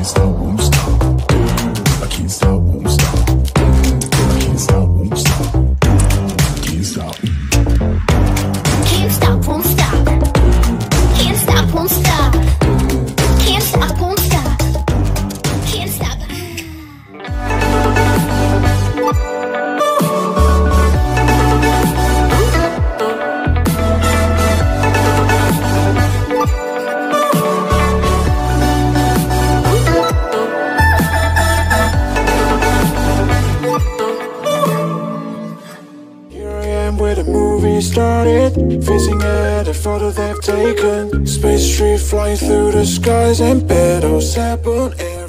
estão where the movie started. Facing at a photo they've taken. Space tree flying through the skies And petals happening